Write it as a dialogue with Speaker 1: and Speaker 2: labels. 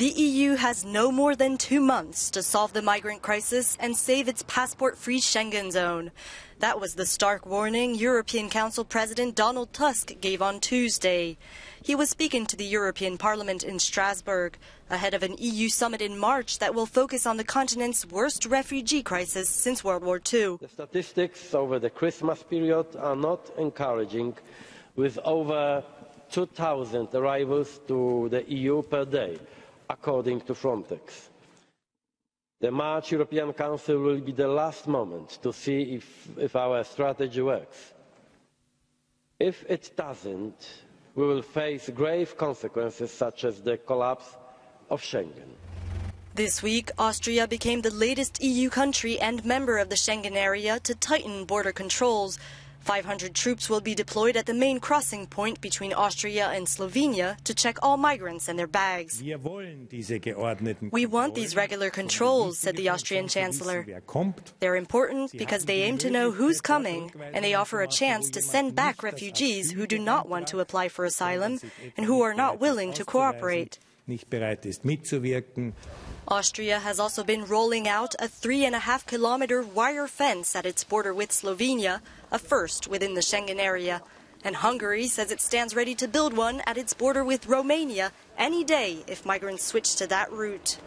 Speaker 1: The EU has no more than two months to solve the migrant crisis and save its passport free Schengen zone. That was the stark warning European Council President Donald Tusk gave on Tuesday. He was speaking to the European Parliament in Strasbourg ahead of an EU summit in March that will focus on the continent's worst refugee crisis since World War II.
Speaker 2: The statistics over the Christmas period are not encouraging, with over 2,000 arrivals to the EU per day, according to Frontex. The March European Council will be the last moment to see if, if our strategy works. If it doesn't, we will face grave consequences such as the collapse of Schengen.
Speaker 1: This week, Austria became the latest EU country and member of the Schengen area to tighten border controls. 500 troops will be deployed at the main crossing point between Austria and Slovenia to check all migrants and their bags. We want these regular controls, said the Austrian Chancellor. They're important because they aim to know who's coming and they offer a chance to send back refugees who do not want to apply for asylum and who are not willing to cooperate. Austria has also been rolling out a three and a half kilometer wire fence at its border with Slovenia, a first within the Schengen area. And Hungary says it stands ready to build one at its border with Romania any day if migrants switch to that route.